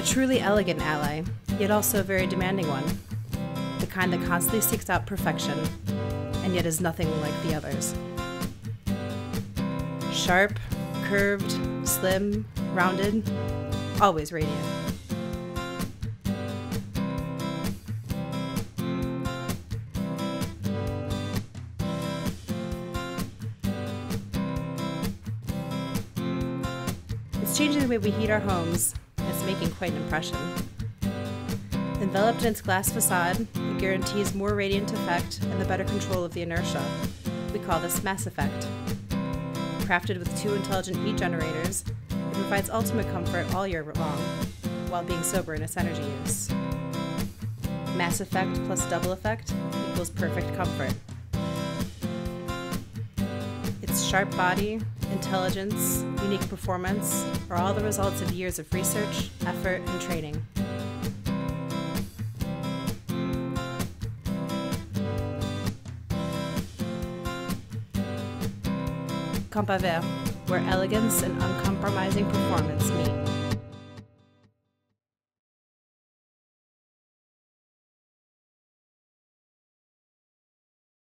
A truly elegant ally, yet also a very demanding one. The kind that constantly seeks out perfection, and yet is nothing like the others. Sharp, curved, slim, rounded, always radiant. It's changing the way we heat our homes. It's making quite an impression. Enveloped in its glass facade, it guarantees more radiant effect and the better control of the inertia. We call this Mass Effect. Crafted with two intelligent heat generators, it provides ultimate comfort all year long, while being sober in its energy use. Mass Effect plus double effect equals perfect comfort. Its sharp body, intelligence, unique performance are all the results of years of research, effort, and training. Campaver, where elegance and uncompromising performance meet.